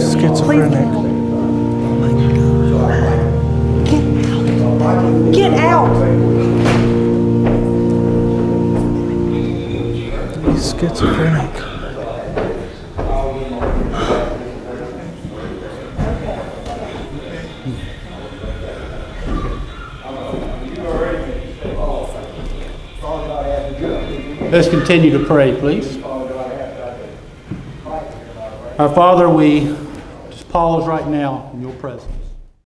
schizophrenic. Oh Get out. Get out! He's schizophrenic. Let's continue to pray, please. Our Father, we pause right now in your presence.